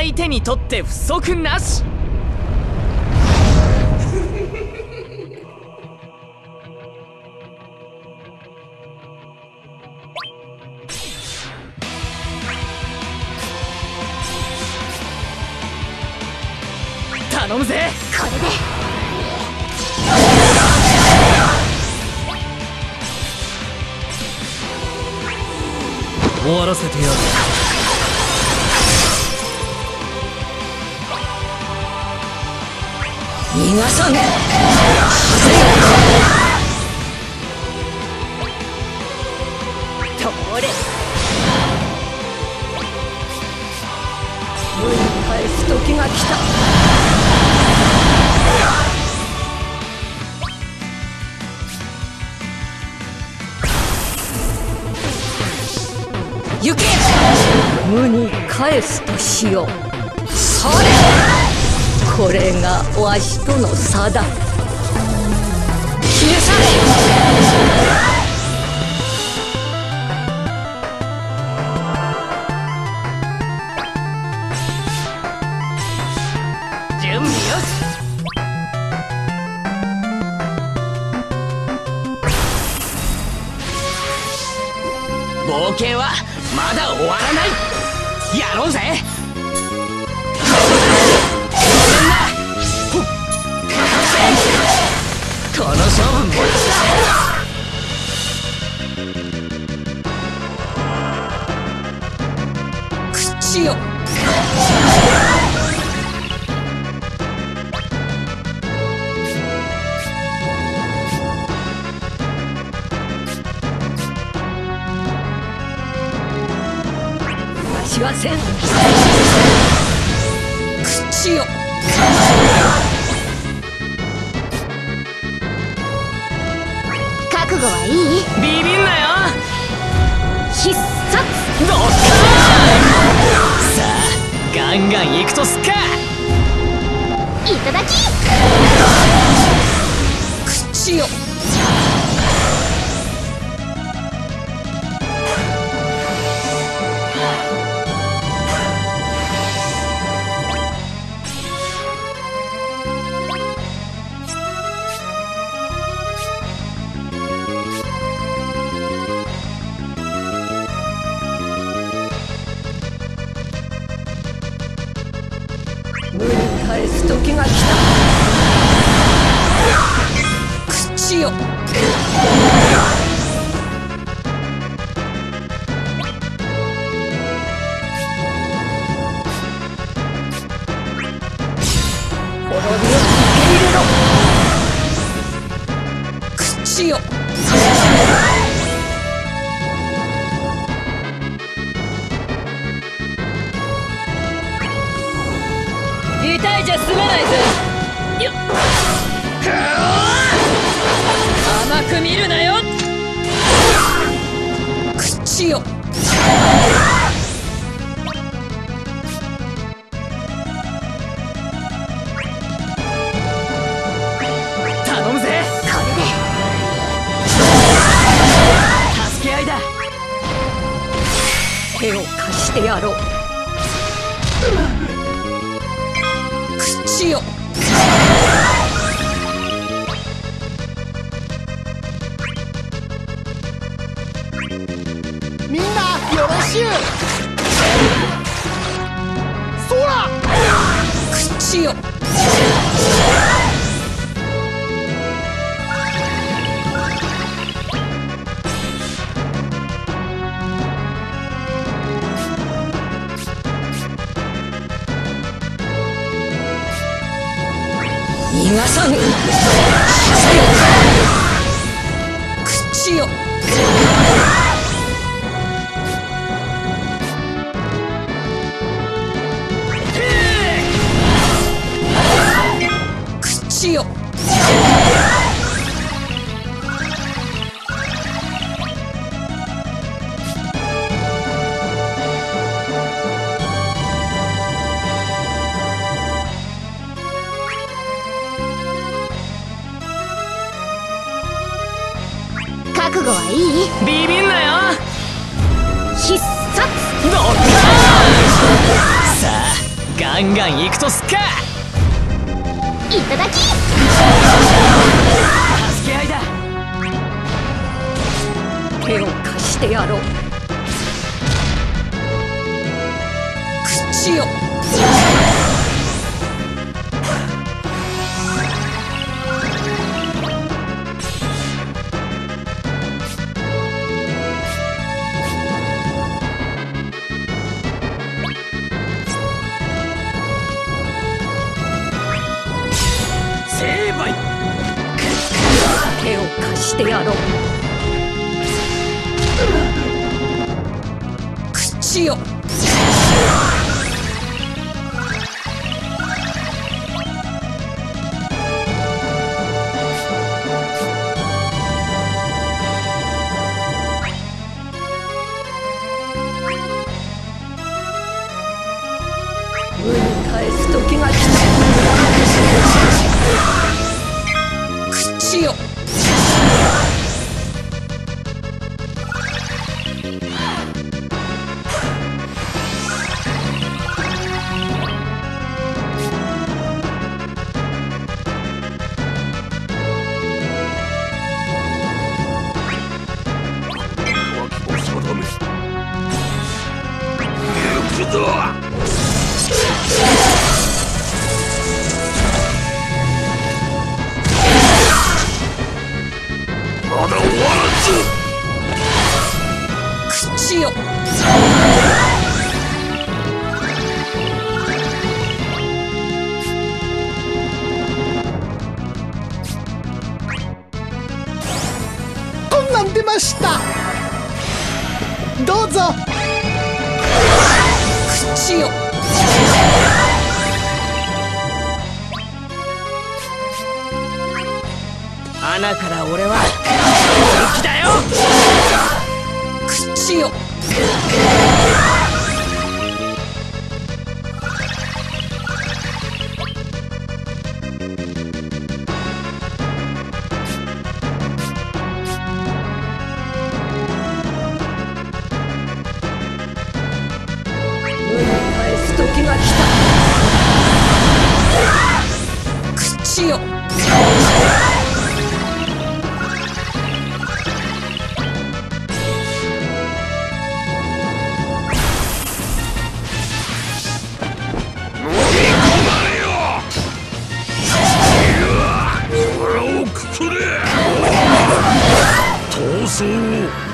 相手にとって不足なし。頼むぜ。これで。終わらせてやる無に返す時が来た。無に返すとしよう。それ。これがわしとの差だ。消え去れ冒険はまだ終わらない。やろうぜこの勝負も口よわしはせん口よ。ンガン行くとすっか。いただき口よ時が来た。口よ滅びを。いじゃ済まないぜ。よっ。甘く見るなよ。口よ頼むぜ。これで。助け合いだ。手を貸してやろう口よ。みんなよろしゅう。そら口よ逃がさぬ。覚悟はいい？ビビんなよ。必殺。ドッカーンさあガンガン行くとすっか。いただき。助け合いだ。手を貸してやろう。口よぞ。まだ終わらず。口よ。穴から俺は。本気だよ！口よ無に返す時が来た。口を Sul.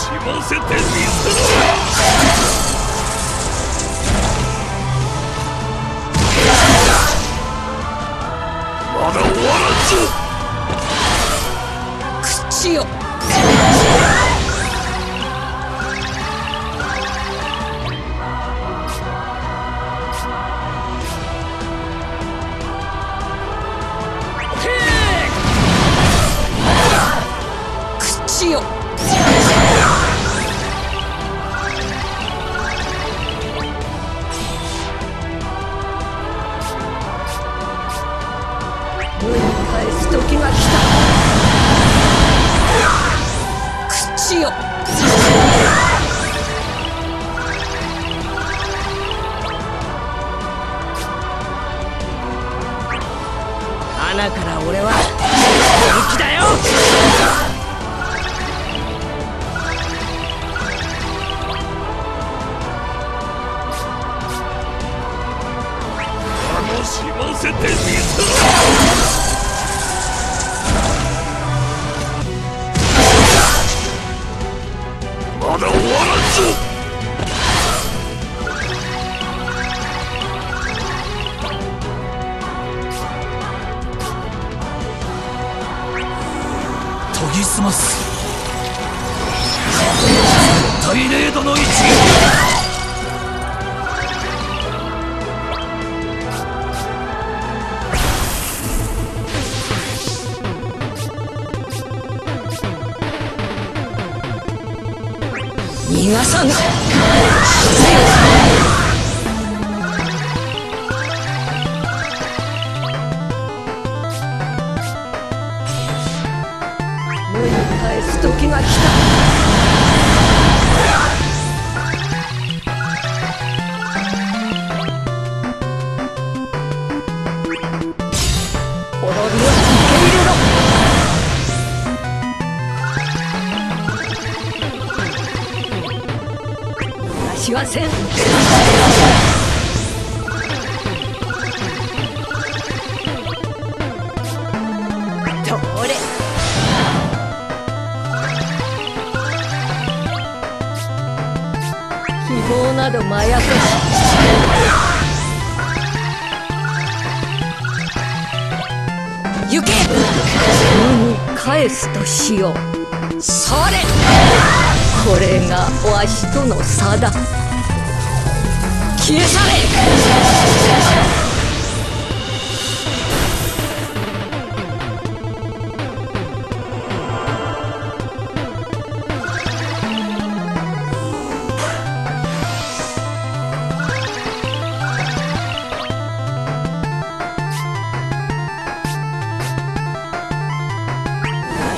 楽しませてみせろ楽しませてみせろ。逃がさぬしはせん。どれ。希望などまやかし。行け。無に返すとしよう。それこれがわしとの差だ。消え去れ。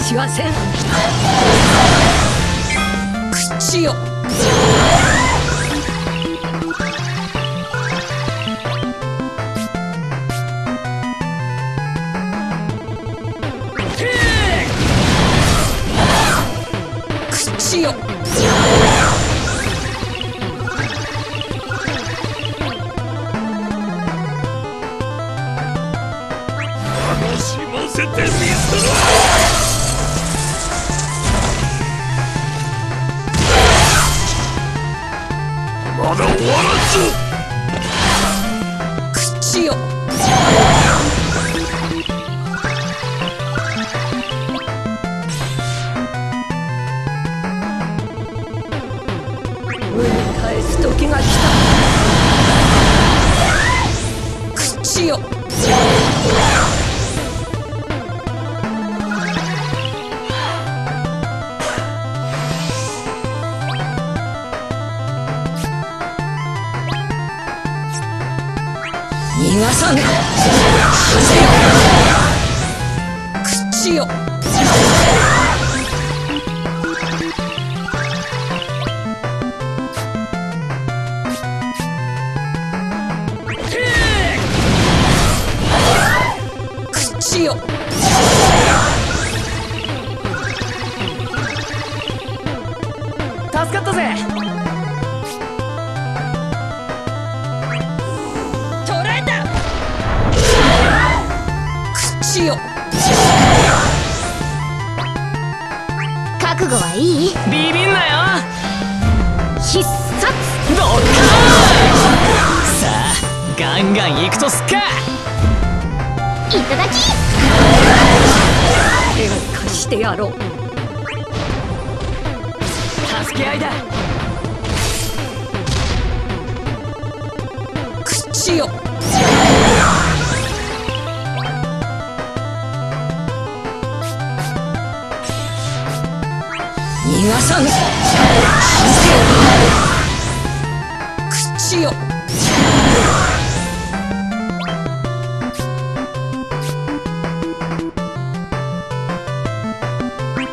しはせん。しよう。しよう。よ。覚悟はいい？ビビんなよ。必殺。ドッカーンさあガンガン行くとすっか。いただき。手を貸してやろう。助け合いだ。口よ逃がさぬ。口よ。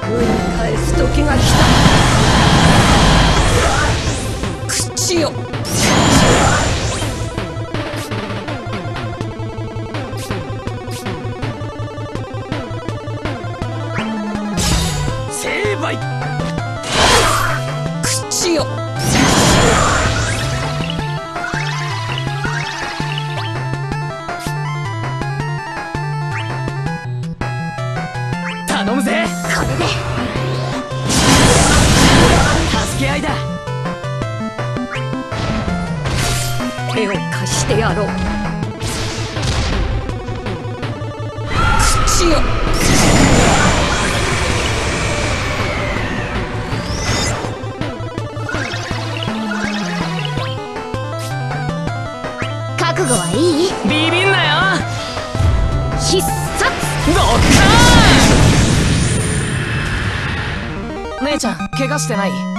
無に返す時が来た。してやろう。口よ覚悟はいい？ビビんなよ。必殺。ドッカー。ン姉ちゃん怪我してない「